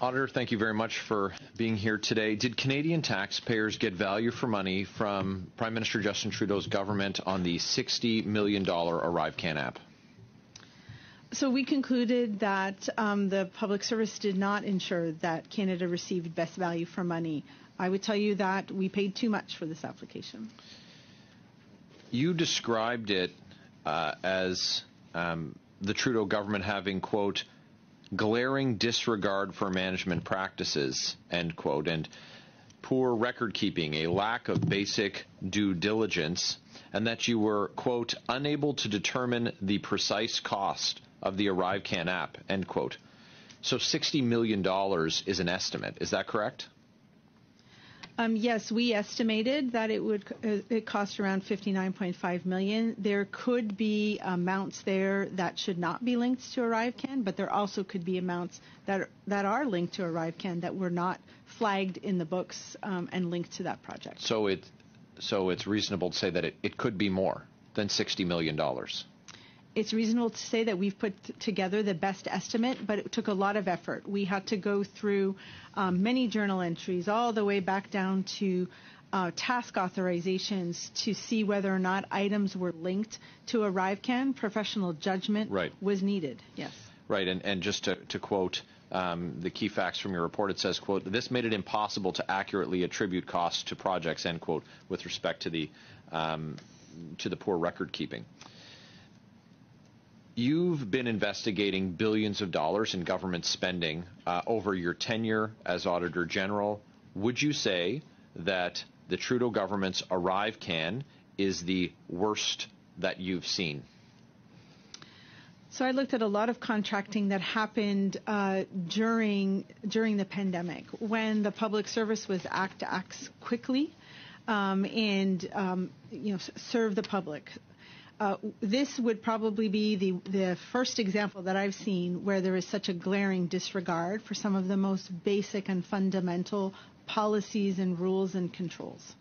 Auditor, thank you very much for being here today. Did Canadian taxpayers get value for money from Prime Minister Justin Trudeau's government on the $60 million ArriveCan app? So we concluded that um, the public service did not ensure that Canada received best value for money. I would tell you that we paid too much for this application. You described it uh, as um, the Trudeau government having, quote, glaring disregard for management practices, end quote, and poor record keeping, a lack of basic due diligence, and that you were, quote, unable to determine the precise cost of the ArriveCan app, end quote. So $60 million is an estimate. Is that correct? Um, yes, we estimated that it would uh, it cost around 59.5 million. There could be amounts there that should not be linked to ArriveCan, but there also could be amounts that are, that are linked to ArriveCan that were not flagged in the books um, and linked to that project. So it so it's reasonable to say that it, could be more than 60 million dollars it's reasonable to say that we've put together the best estimate, but it took a lot of effort. We had to go through um, many journal entries, all the way back down to uh, task authorizations to see whether or not items were linked to ArriveCan. Professional judgment right. was needed. Yes. Right, and, and just to, to quote um, the key facts from your report, it says, quote, this made it impossible to accurately attribute costs to projects, end quote, with respect to the, um, to the poor record keeping. You've been investigating billions of dollars in government spending uh, over your tenure as Auditor General. Would you say that the Trudeau government's ArriveCan is the worst that you've seen? So I looked at a lot of contracting that happened uh, during during the pandemic when the public service was act to act quickly um, and um, you know serve the public. Uh, this would probably be the, the first example that I've seen where there is such a glaring disregard for some of the most basic and fundamental policies and rules and controls.